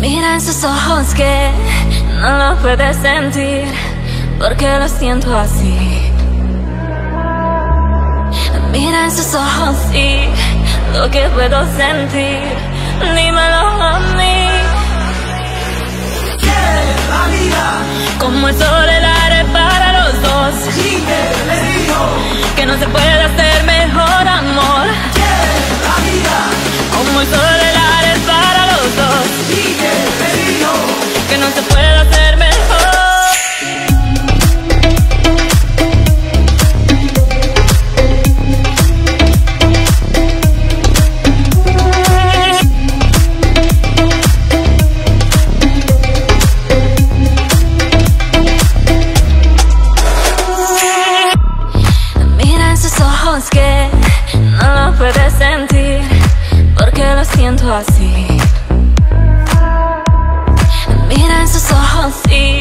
Mira en sus ojos que no lo puedes sentir, porque lo siento así. Mira en sus ojos y lo que puedo sentir, dímelo a mí. la vida, Como el se puede hacer mejor. Que no lo puedes sentir, porque lo siento así. Mira en